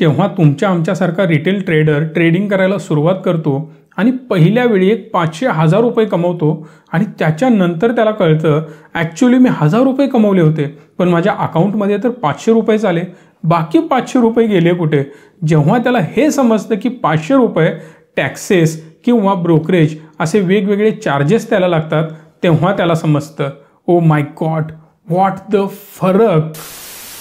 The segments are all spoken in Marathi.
जेव्हा तुमच्या आमच्यासारखा रिटेल ट्रेडर ट्रेडिंग करायला सुरुवात करतो आणि पहिल्या वेळी एक पाचशे हजार रुपये कमवतो आणि त्याच्यानंतर त्याला कळतं ॲक्च्युली मी हजार रुपये कमवले होते पण माझ्या अकाउंटमध्ये तर पाचशे रुपयेच आले बाकी पाचशे रुपये गेले कुठे? जेव्हा त्याला हे समजतं की पाचशे रुपये टॅक्सेस किंवा ब्रोकरेज असे वेगवेगळे चार्जेस त्याला लागतात तेव्हा त्याला समजतं oh my God what the फरक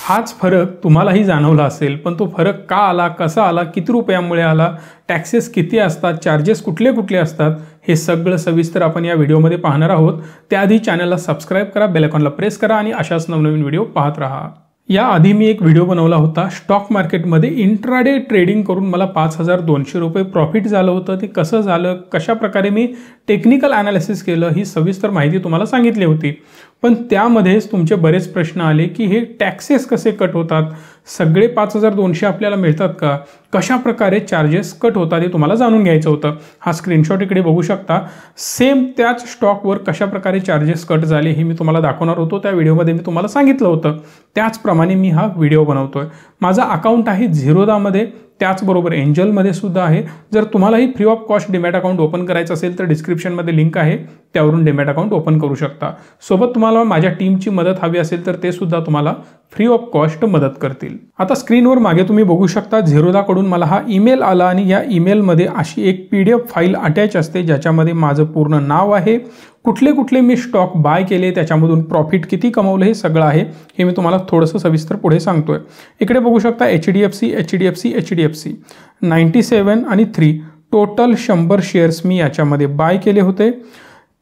हाच फरक तुम्हालाही जाणवला असेल पण तो फरक का आला कसा आला किती रुपयामुळे आला टॅक्सेस किती असतात चार्जेस कुठले कुठले असतात हे सगळं सविस्तर आपण या व्हिडिओमध्ये पाहणार आहोत. त्याआधी चॅनलला सबस्क्राईब करा बेलकॉनला प्रेस करा आणि अशाच नवनवीन व्हिडिओ पाहत राहा. याआधी मी एक व्हिडिओ बनवला होता स्टॉक मार्केटमध्ये इंट्राडे ट्रेडिंग करून मला पाच हजार दोनशे रुपये प्रॉफिट झालं होतं. ते कसं झालं कशाप्रकारे मी टेक्निकल ॲनालिसिस केलं ही सविस्तर माहिती तुम्हाला सांगितली होती. पण त्यामध्येच तुमचे बरेच प्रश्न आले की हे टॅक्सेस कसे कट होतात? सगळे पाच हजार दोनशे आपल्याला मिळतात का? कशा प्रकारे चार्जेस कट होतात हे तुम्हाला जाणून घ्यायचं होतं. हा स्क्रीनशॉट इकडे बघू शकता. सेम त्याच स्टॉकवर कशा प्रकारे चार्जेस कट झाले हे मी तुम्हाला दाखवणार होतो. त्या व्हिडिओमध्ये मी तुम्हाला सांगितलं होतं. त्याचप्रमाणे मी हा व्हिडिओ बनवतो आहे माझा अकाउंट आहे झिरोदामध्ये. त्याचबरोबर एंजलमध्ये सुद्धा आहे. जर तुम्हालाही free of cost demat account open करायचं असेल तर डिस्क्रिप्शनमध्ये लिंक आहे. त्यावरून डिमॅट अकाउंट ओपन करू शकता. सोबत तुम्हाला माझ्या टीमची मदत हवी असेल तर ते सुद्धा तुम्हाला फ्री ऑफ कॉस्ट मदत करतील. आता स्क्रीनवर मागे तुम्ही बघू शकता झिरोदाकडून मला हा ईमेल आला आणि या ईमेलमध्ये अशी एक P D F file attach असते ज्याच्यामध्ये माझं पूर्ण नाव आहे. कुठले कुठले मी स्टॉक बाय केले त्याच्यामधून प्रॉफिट किती कमवलं हे सगळं आहे हे मी तुम्हाला थोडंसं सविस्तर पुढे सांगतोय. इकडे बघू शकता H D F C H D F C H D F C ninety seven आणि थ्री टोटल शंभर शेअर्स मी याच्यामध्ये बाय केले होते.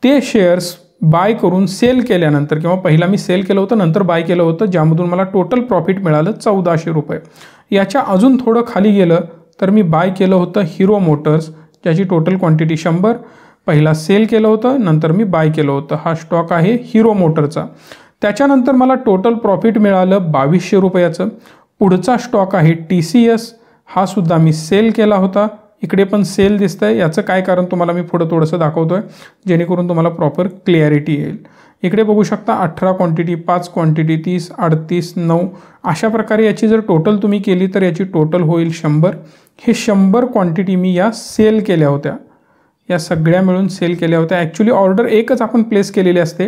ते शेअर्स बाय करून सेल केल्यानंतर किंवा पहिला मी सेल केलं होतं नंतर बाय केलं होतं ज्यामधून मला टोटल प्रॉफिट मिळालं चौदाशे रुपये. याच्या अजून थोडं खाली गेलं तर मी बाय केलं होतं हिरो मोटर्स ज्याची टोटल क्वांटिटी शंभर पहिला सेल केलं होतं नंतर मी बाय केलं होतं. हा स्टॉक आहे हिरो मोटरचा. त्याच्यानंतर मला टोटल प्रॉफिट मिळालं बावीसशे रुपयाचं. पुढचा स्टॉक आहे टी सी एस हा सुद्धा मी सेल केला होता. इकडे पण सेल दिसतंय. याचं काय कारण तुम्हाला मी पुढं थोडंसं दाखवतो आहे जेणेकरून तुम्हाला प्रॉपर क्लिअरिटी येईल. इकडे बघू शकता अठरा क्वांटिटी पाच क्वांटिटी तीस अडतीस नऊ. अशा प्रकारे याची जर टोटल तुम्ही केली तर याची टोटल होईल शंभर. हे शंभर क्वांटिटी मी या सेल केल्या होत्या. या सगळ्या मिळून सेल केल्या होत्या. ॲक्च्युली ऑर्डर एकच आपण प्लेस केलेली असते.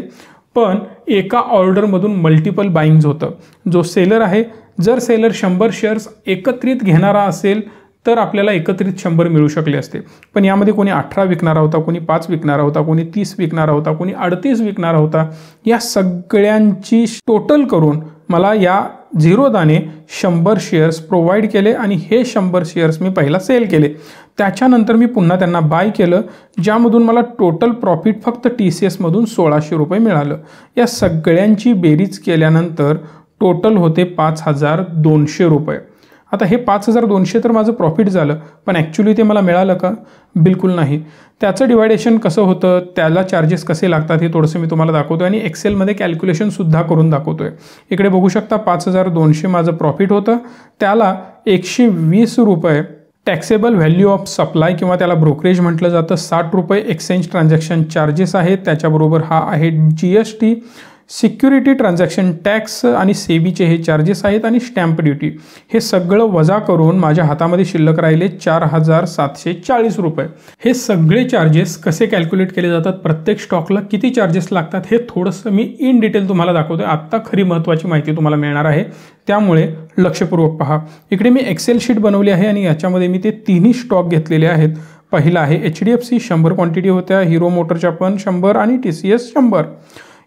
पण एका ऑर्डरमधून मल्टिपल बाईंग्ज होतं. जो सेलर आहे जर सेलर शंभर शेअर्स एकत्रित घेणारा असेल तर आपल्याला एकत्रित शंभर मिळू शकले असते. पण यामध्ये कोणी अठरा विकणारा होता कोणी पाच विकणारा होता कोणी तीस विकणारा होता कोणी अडतीस विकणारा होता या सगळ्यांची टोटल करून मला या झिरो दाने शंभर शेअर्स प्रोव्हाइड केले आणि हे शंभर शेअर्स मी पहिला सेल केले. त्याच्यानंतर मी पुन्हा त्यांना बाय केलं ज्यामधून मला टोटल प्रॉफिट फक्त टी सी एसमधून सोळाशे रुपये मिळालं. या सगळ्यांची बेरीज केल्यानंतर टोटल होते पाच हजार दोनशे रुपये. आता हे पाच हजार दोनशे तर माझं प्रॉफिट झालं पण ॲक्च्युली ते मला मिळालं का? बिलकुल नाही. त्याचं डिवायडेशन कसं होतं? त्याला चार्जेस कसे लागतात हे थोडंसं मी तुम्हाला दाखवतो आणि एक्सेलमध्ये कॅल्क्युलेशनसुद्धा करून दाखवतो आहे इकडे बघू शकता पाच हजार दोनशे माझं प्रॉफिट होतं. त्याला एकशे वीस रुपये टॅक्सेबल व्हॅल्यू ऑफ सप्लाय किंवा त्याला ब्रोकरेज म्हटलं जातं. साठ रुपये एक्सचेंज ट्रान्झॅक्शन चार्जेस आहेत. त्याच्याबरोबर हा आहे G S T security transaction tax आणि सेबीचे हे चार्जेस आहेत आणि स्टॅम्प ड्युटी. हे सगळं वजा करून माझ्या हातामध्ये शिल्लक राहिले चार हजार सातशे चाळीस रुपये. हे सगळे चार्जेस कसे कॅल्क्युलेट केले जातात? प्रत्येक स्टॉकला किती चार्जेस लागतात? हे थोडंसं मी इन डिटेल तुम्हाला दाखवतो आत्ता खरी महत्त्वाची माहिती तुम्हाला मिळणार आहे. त्यामुळे लक्षपूर्वक पहा. इकडे मी एक्सेल शीट बनवली आहे आणि याच्यामध्ये मी ते तिन्ही स्टॉक घेतलेले आहेत. पहिला आहे एच डी एफ सी शंभर क्वांटिटी होत्या. हिरो मोटरच्या पण शंभर आणि टी सी एस शंभर.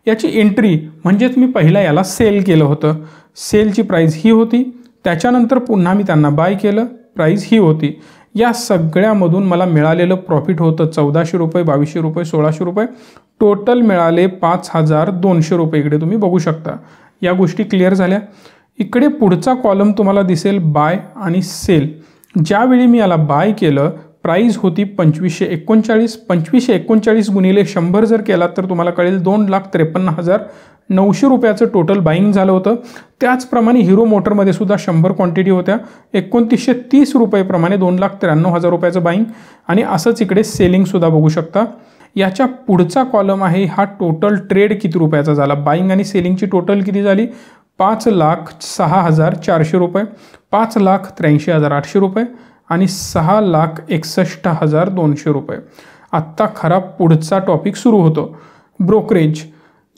याची एंट्री म्हणजेच मी पहिला याला सेल केलं होतं. सेलची प्राईज ही होती. त्याच्यानंतर पुन्हा मी त्यांना बाय केलं. प्राईज ही होती. या सगळ्यामधून मला मिळालेलं प्रॉफिट होतं चौदाशे रुपये बावीसशे रुपये सोळाशे रुपये. टोटल मिळाले पाच हजार दोनशे रुपये इकडे तुम्ही बघू शकता. या गोष्टी क्लिअर झाल्या. इकडे पुढचा कॉलम तुम्हाला दिसेल बाय आणि सेल ज्यावेळी मी याला बाय केलं प्राईज होती पंचवीसशे एकोणचाळीस. पंचवीसशे एकोणचाळीस गुणिले शंभर जर केला तर तुम्हाला कळेल दोन लाख त्रेपन्न हजार नऊशे रुपयाचं टोटल बाईंग झालं होतं. त्याचप्रमाणे हिरो मोटरमध्ये सुद्धा शंभर क्वांटिटी होत्या. एकोणतीसशे तीस रुपयेप्रमाणे दोन लाख त्र्याण्णव हजार रुपयाचं बाईंग आणि असंच इकडे सेलिंगसुद्धा बघू शकता. याच्या पुढचा कॉलम आहे हा टोटल ट्रेड किती रुपयाचा झाला? बाईंग आणि सेलिंगची टोटल किती झाली? पाच लाख सहा हजार चारशे रुपये. पाच लाख त्र्याऐंशी हजार आठशे रुपये. आणि सहा लाख एकसष्ट हजार दोनशे रुपये. आत्ता खरा पुढचा टॉपिक सुरू होतो. ब्रोकरेज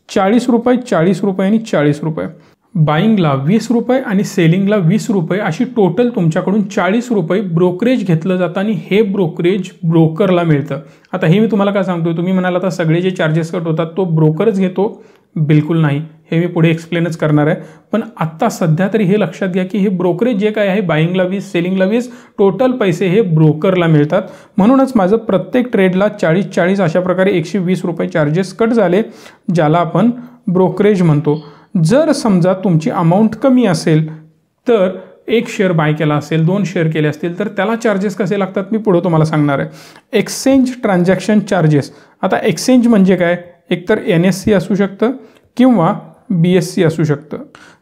चाळीस रुपये चाळीस रुपये आणि चाळीस रुपये. बाईंगला वीस रुपये आणि सेलिंगला वीस रुपये अशी टोटल तुमच्याकडून चाळीस रुपये ब्रोकरेज घेतलं जातं आणि हे ब्रोकरेज ब्रोकरला मिळतं. आता हे मी तुम्हाला काय सांगतोय? तुम्ही म्हणाला आता सगळे जे चार्जेस कट होतात तो ब्रोकरच घेतो. बिलकुल नाही. हे मी पुढे एक्सप्लेनच करणार आहे. पण आत्ता सध्या तरी हे लक्षात घ्या की हे ब्रोकरेज जे काय आहे बाईंगला वीस सेलिंगला वीस टोटल पैसे हे ब्रोकरला मिळतात. म्हणूनच माझं प्रत्येक ट्रेडला चाळीस चाळीस अशा प्रकारे एकशे वीस रुपये चार्जेस कट झाले ज्याला आपण ब्रोकरेज म्हणतो. जर समजा तुमची अमाऊंट कमी असेल तर एक शेअर बाय केला असेल दोन शेअर केले असतील तर त्याला चार्जेस कसे लागतात? मी पुढं तुम्हाला सांगणार आहे. एक्सचेंज ट्रान्झॅक्शन चार्जेस आता एक्सचेंज म्हणजे काय? एकतर एन एस सी असू शकतं किंवा बी एस सी असू शकतं.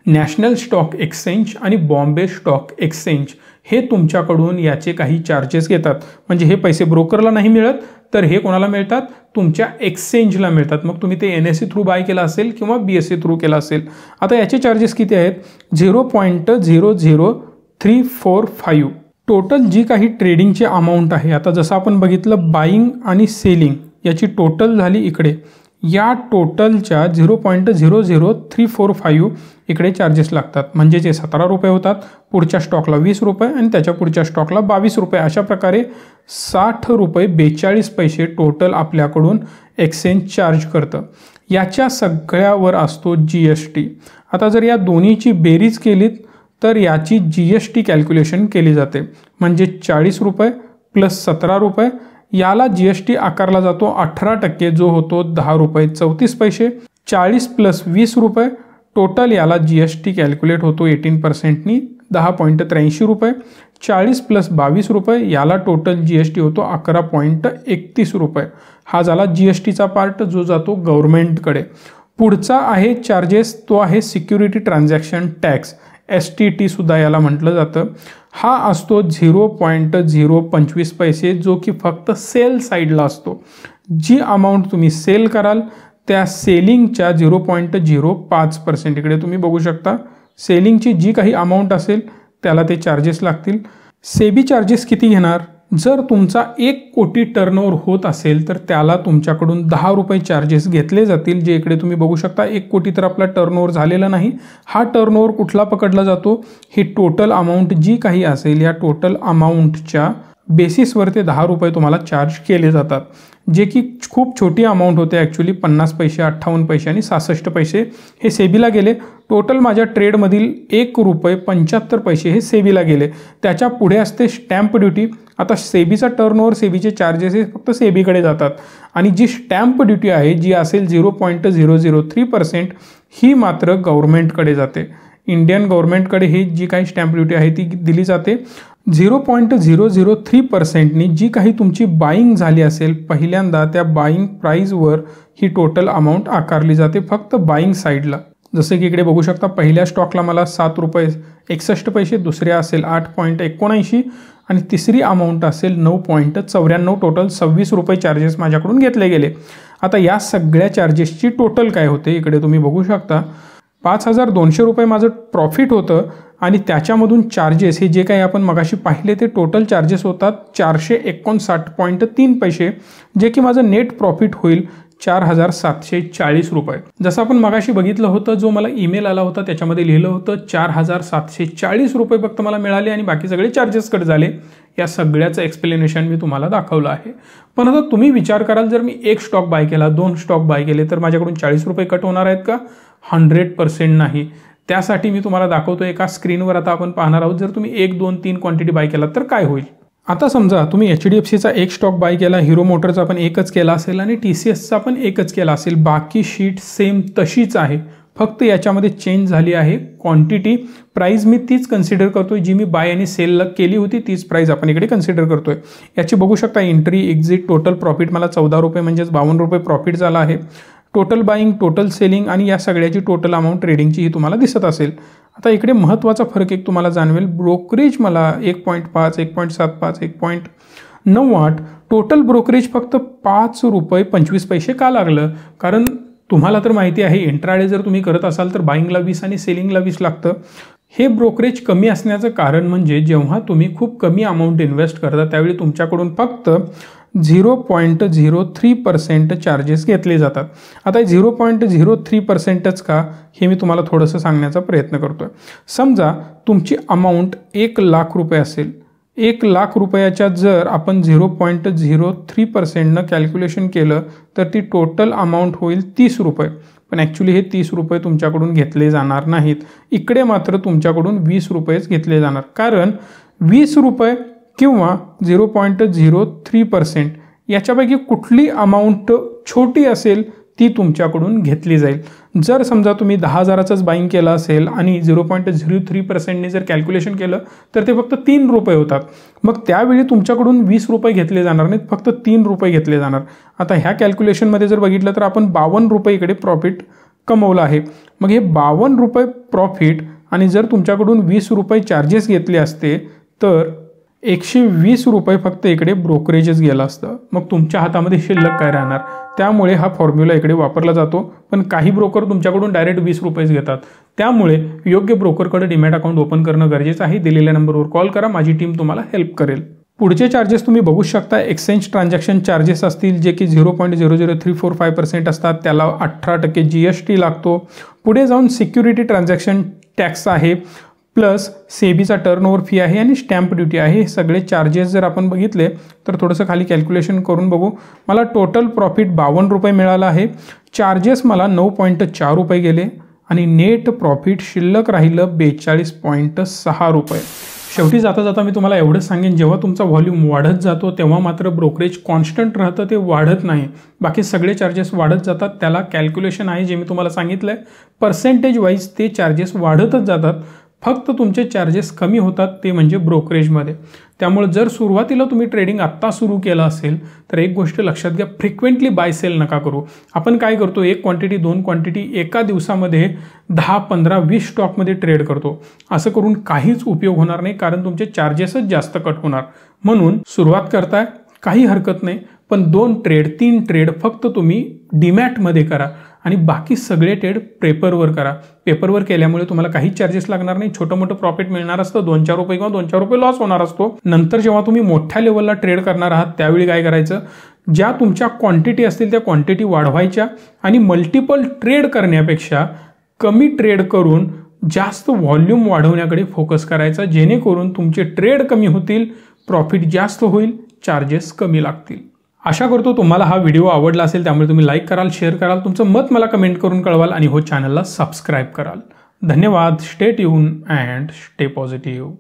नॅशनल स्टॉक एक्सचेंज आणि बॉम्बे स्टॉक एक्सचेंज हे तुमच्याकडून याचे काही चार्जेस घेतात. म्हणजे हे पैसे ब्रोकरला नाही मिळत तर हे कोणाला मिळतात? तुमच्या एक्सचेंजला मिळतात. मग तुम्ही ते N S C through buy केला असेल किंवा बी एस सी थ्रू केला असेल. आता याचे चार्जेस किती आहेत? Zero point zero zero three four five total जी काही ट्रेडिंगची अमाऊंट आहे आता जसं आपण बघितलं बाईंग आणि सेलिंग याची टोटल झाली इकडे. या टोटलच्या zero point zero zero three four five इकडे चार्जेस लागतात. म्हणजे जे सतरा रुपये होतात. पुढच्या स्टॉकला वीस रुपये आणि त्याच्या पुढच्या स्टॉकला बावीस रुपये. अशा प्रकारे साठ रुपये बेचाळीस पैसे टोटल आपल्याकडून एक्सचेंज चार्ज करतं. याच्या सगळ्यावर असतो जी एस टी आता जर या दोन्हीची बेरीज केलीत तर याची जी एस टी कॅल्क्युलेशन केली जाते. म्हणजे चाळीस रुपये प्लस सतरा रुपये याला जी एस टी आकारला जातो अठरा टक्के जो होतो दहा रुपये चौतीस पैसे चाळीस प्लस वीस रुपये. टोटल याला जी एस टी कॅल्क्युलेट होतो एटीन पर्सेंटनी दहा पॉईंट त्र्याऐंशी रुपये चाळीस प्लस बावीस रुपये. याला टोटल जी एस टी होतो अकरा पॉईंट एकतीस रुपये. हा झाला जी एस टीचा पार्ट जो जातो गव्हर्मेंटकडे पुढचा आहे चार्जेस तो आहे security transaction tax S T टीसुद्धा याला म्हटलं जातं. हा असतो झिरो पॉईंट झिरो पंचवीस पैसे जो की फक्त सेल साईडला असतो. जी अमाऊंट तुम्ही सेल कराल त्या सेलिंगच्या झिरो पॉईंट झिरो पाच पर्सेंट इकडे तुम्ही बघू शकता. सेलिंगची जी काही अमाऊंट असेल त्याला ते चार्जेस लागतील. सेबी चार्जेस किती घेणार? जर तुमचा एक कोटी टर्नओव्हर होत असेल तर त्याला तुमच्याकडून दहा रुपये चार्जेस घेतले जातील जे इकडे तुम्ही बघू शकता. एक कोटी तर आपला टर्नओव्हर झालेला नाही. हा टर्नओव्हर कुठला पकडला जातो? ही टोटल अमाऊंट जी काही असेल या टोटल अमाऊंटच्या बेसिसवर ते दहा रुपये तुम्हाला चार्ज केले जातात. जे की खूप छोटी अमाऊंट होते ॲक्च्युली पन्नास पैसे अठ्ठावन्न पैसे आणि सहासष्ट पैसे. हे सेबीला गेले. टोटल माझ्या ट्रेडमधील एक रुपये पंच्याहत्तर पैसे हे सेबीला गेले. त्याच्या पुढे असते स्टॅम्प ड्युटी आता सेबीचा टर्नओव्हर सेबीचे चार्जेस हे फक्त सेबीकडे जातात. आणि जी स्टॅम्प ड्युटी आहे जी असेल zero point zero zero three percent ही मात्र गव्हर्मेंटकडे जाते. इंडियन गव्हर्नमेंटकडे ही जी काही स्टॅम्प ड्युटी आहे ती दिली जाते. Zero point zero zero three पर्सेंटनी जी काही तुमची बाईंग झाली असेल पहिल्यांदा त्या बाईंग प्राईजवर ही टोटल अमाऊंट आकारली जाते फक्त बाईंग साईडला जसे की इकडे बघू शकता पहिल्या स्टॉकला मला सात रुपये एकसष्ट पैसे दुसऱ्या असेल आठ पॉईंट एकोणऐंशी आणि तिसरी अमाऊंट असेल नऊ पॉईंट चौऱ्याण्णव. टोटल सव्वीस रुपये चार्जेस माझ्याकडून घेतले गेले. आता या सगळ्या चार्जेसची टोटल काय होते इकडे तुम्ही बघू शकता. पाच हजार दोनशे रुपये माझं प्रॉफिट होतं आणि त्याच्यामधून चार्जेस हे जे काही आपण मगाशी पाहिले ते टोटल चार्जेस होतात चारशे एकोणसाठ पॉईंट तीन पैसे जे की माझं नेट प्रॉफिट होईल चार हजार सातशे चाळीस रुपये. जसं आपण मगाशी बघितलं होतं जो मला ईमेल आला होता त्याच्यामध्ये लिहिलं होतं चार हजार सातशे चाळीस रुपये फक्त मला मिळाले आणि बाकी सगळे चार्जेस कट झाले. या सगळ्याचं एक्सप्लेनेशन मी तुम्हाला दाखवलं आहे. पण आता तुम्ही विचार कराल जर मी एक स्टॉक बाय केला दोन स्टॉक बाय केले तर माझ्याकडून चाळीस रुपये कट होणार आहेत का? हंड्रेड पर्सेंट नाही. त्यासाठी मी तुम्हाला दाखवतो एका स्क्रीनवर आता आपण पाहणार आहोत जर तुम्ही एक दोन तीन क्वांटिटी बाय केला तर काय होईल? आता समजा तुम्ही एच डी एफ सीचा एक स्टॉक बाय केला हिरो मोटरचा पण एकच केला असेल आणि टी सी एसचा पण एकच केला असेल बाकी शीट सेम तशीच आहे. फक्त याच्यामध्ये चेंज झाली आहे क्वांटिटी प्राईज मी तीच कन्सिडर करतोय जी मी बाय आणि सेलला केली होती तीच प्राईज आपण इकडे कन्सिडर करतो आहे याची बघू शकता एंट्री एक्झिट टोटल प्रॉफिट मला चौदा रुपये म्हणजेच बावन्न रुपये प्रॉफिट झाला आहे. टोटल बाईंग टोटल सेलिंग आणि या सगळ्याची टोटल अमाऊंट ट्रेडिंगची ही तुम्हाला दिसत असेल. आता इकडे महत्त्वाचा फरक एक तुम्हाला जाणवेल. ब्रोकरेज मला एक पॉईंट पाच एक पॉईंट सात पाच एक पॉईंट नऊ आठ. टोटल ब्रोकरेज फक्त पाच रुपये पंचवीस पैसे का लागलं? कारण तुम्हाला तर माहिती आहे इंट्राडे जर तुम्ही करत असाल तर बाईंगला वीस आणि सेलिंगला वीस लागतं. हे ब्रोकरेज कमी असण्याचं कारण म्हणजे जेव्हा तुम्ही खूप कमी अमाऊंट इन्व्हेस्ट करता त्यावेळी तुमच्याकडून फक्त zero point zero three percent charges घेतले जातात. आता झिरो पॉईंट झिरो थ्री पर्सेंटच का? हे मी तुम्हाला थोडंसं सांगण्याचा प्रयत्न करतो आहे समजा तुमची अमाऊंट एक लाख रुपये असेल. एक लाख रुपयाच्या जर आपण झिरो पॉईंट झिरो थ्री पर्सेंटनं कॅल्क्युलेशन केलं तर ती टोटल अमाऊंट होईल तीस रुपये. पण ॲक्च्युली हे तीस रुपये तुमच्याकडून घेतले जाणार नाहीत. इकडे मात्र तुमच्याकडून वीस रुपयेच घेतले जाणार. कारण वीस रुपये किंवा zero point zero three percent याच्यापैकी कुठली अमाऊंट छोटी असेल ती तुमच्याकडून घेतली जाईल. जर समजा तुम्ही दहा हजाराचंच बाईंग केलं असेल आणि झिरो पॉईंट झिरो थ्री पर्सेंटने जर कॅल्क्युलेशन केलं तर ते फक्त तीन रुपये होतात. मग त्यावेळी तुमच्याकडून वीस रुपये घेतले जाणार नाहीत फक्त तीन रुपये घेतले जाणार. आता ह्या कॅल्क्युलेशनमध्ये जर बघितलं तर आपण बावन्न रुपये इकडे प्रॉफिट कमवलं आहे. मग हे बावन्न रुपये प्रॉफिट आणि जर तुमच्याकडून वीस रुपये चार्जेस घेतले असते तर एकशे वीस रुपये फक्त इकडे ब्रोकरेजेस गेलं असतं. मग तुमच्या हातामध्ये शिल्लक काय राहणार? त्यामुळे हा फॉर्म्युला इकडे वापरला जातो. पण काही ब्रोकर तुमच्याकडून डायरेक्ट वीस रुपयेच घेतात. त्यामुळे योग्य ब्रोकरकडे डिमॅट अकाउंट ओपन करणं गरजेचं आहे. दिलेल्या नंबरवर कॉल करा. माझी टीम तुम्हाला हेल्प करेल. पुढचे चार्जेस तुम्ही बघू शकता. एक्सचेंज ट्रान्झॅक्शन चार्जेस असतील जे की zero point zero zero three four five percent असतात. त्याला अठरा टक्के जी एस टी लागतो. पुढे जाऊन सिक्युरिटी ट्रान्झॅक्शन टॅक्स आहे. प्लस सेबीचा टर्नओव्हर फी आहे आणि स्टॅम्प ड्युटी आहे. हे सगळे चार्जेस जर आपण बघितले तर थोडंसं खाली कॅल्क्युलेशन करून बघू. मला टोटल प्रॉफिट बावन्न रुपये मिळाला आहे. चार्जेस मला नऊ पॉईंट चार रुपये गेले आणि नेट प्रॉफिट शिल्लक राहिलं बेचाळीस पॉईंट सहा रुपये. शेवटी जाता जाता मी तुम्हाला एवढंच सांगेन जेव्हा तुमचा व्हॉल्यूम वाढत जातो तेव्हा मात्र ब्रोकरेज कॉन्स्टंट राहतं ते वाढत नाही. बाकी सगळे चार्जेस वाढत जातात त्याला कॅल्क्युलेशन आहे जे मी तुम्हाला सांगितलं आहे पर्सेंटेज वाईज ते चार्जेस वाढतच जातात. फक्त तुमचे चार्जेस कमी होतात ते म्हणजे ब्रोकरेजमध्ये त्यामुळे जर सुरुवातीला तुम्ही ट्रेडिंग आत्ता सुरू केलं असेल तर एक गोष्ट लक्षात घ्या फ्रिक्वेंटली बाय सेल नका करू. आपण काय करतो एक क्वांटिटी दोन क्वांटिटी एका दिवसामध्ये दहा पंधरा वीस स्टॉकमध्ये ट्रेड करतो. असं करून काहीच उपयोग होणार नाही कारण तुमचे चार्जेसच जास्त कट होणार. म्हणून सुरुवात करताय काही हरकत नाही पण दोन ट्रेड तीन ट्रेड फक्त तुम्ही डीमॅटमध्ये करा. आणि बाकी सगळे ट्रेड पेपरवर करा. पेपरवर केल्यामुळे तुम्हाला काही चार्जेस लागणार नाही. छोटं मोठं प्रॉफिट मिळणार असतं. दोन चार रुपये किंवा दोन चार रुपये लॉस होणार असतो. नंतर जेव्हा तुम्ही मोठ्या लेवलला ट्रेड करणार आहात त्यावेळी काय करायचं? ज्या तुमच्या क्वांटिटी असतील त्या क्वांटिटी वाढवायच्या आणि मल्टिपल ट्रेड करण्यापेक्षा कमी ट्रेड करून जास्त व्हॉल्यूम वाढवण्याकडे फोकस करायचा. जेणेकरून तुमचे ट्रेड कमी होतील प्रॉफिट जास्त होईल चार्जेस कमी लागतील. आशा करतो तुम्हाला हा व्हिडिओ आवडला असेल त्यामुळे तुम्ही लाईक कराल शेअर कराल तुमचं मत मला कमेंट करून कळवाल आणि हो चॅनलला सबस्क्राईब कराल. धन्यवाद stay tune and stay positive